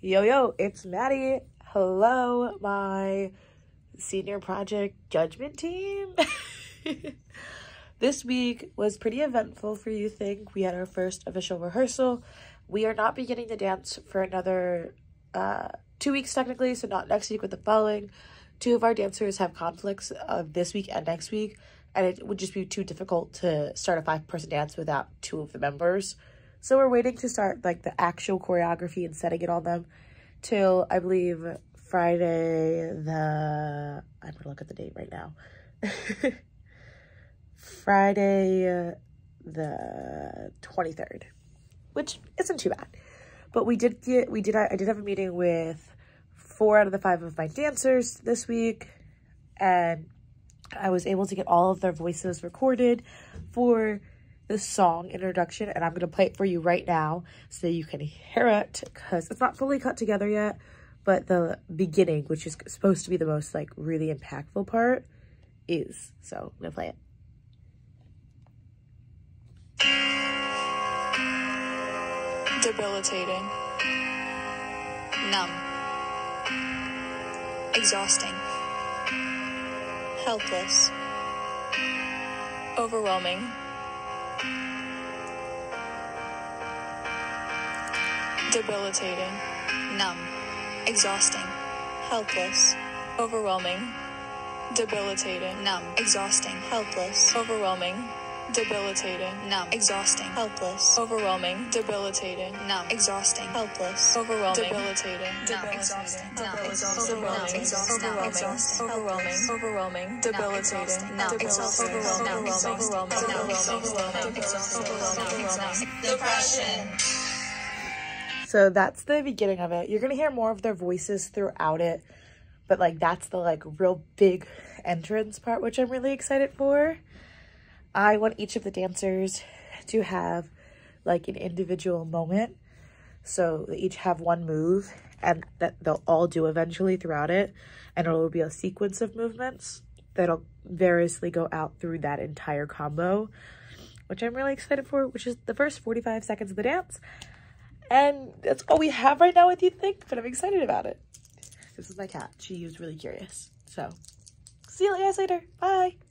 Yo, yo, it's Maddie. Hello, my senior project judgment team. this week was pretty eventful for You Think. We had our first official rehearsal. We are not beginning the dance for another uh, two weeks, technically, so not next week, but the following. Two of our dancers have conflicts of this week and next week, and it would just be too difficult to start a five person dance without two of the members. So we're waiting to start like the actual choreography and setting it on them till I believe Friday the I'm gonna look at the date right now. Friday uh, the 23rd, which isn't too bad. But we did get we did I did have a meeting with four out of the five of my dancers this week and I was able to get all of their voices recorded for the song introduction and I'm going to play it for you right now so you can hear it because it's not fully cut together yet but the beginning which is supposed to be the most like really impactful part is. So I'm going to play it. Debilitating. Numb. Exhausting. Helpless. Overwhelming debilitating, numb, exhausting, helpless, overwhelming, debilitating, numb, exhausting, helpless, overwhelming, debilitating, numb, exhausting, helpless, overwhelming, debilitating, numb, exhausting, helpless, overwhelming, debilitating, numb, exhausting, numb, exhausting, exhausting, exhausting, overwhelming, overwhelming, debilitating, numb, exhausting, overwhelming, overwhelming, overwhelming, overwhelming, depression. So that's the beginning of it. You're going to hear more of their voices throughout it. But like that's the like real big entrance part, which I'm really excited for. I want each of the dancers to have like an individual moment. So they each have one move and that they'll all do eventually throughout it. And it'll be a sequence of movements that'll variously go out through that entire combo, which I'm really excited for, which is the first 45 seconds of the dance. And that's all we have right now do You Think, but I'm excited about it. This is my cat. She was really curious. So, see you guys later. Bye.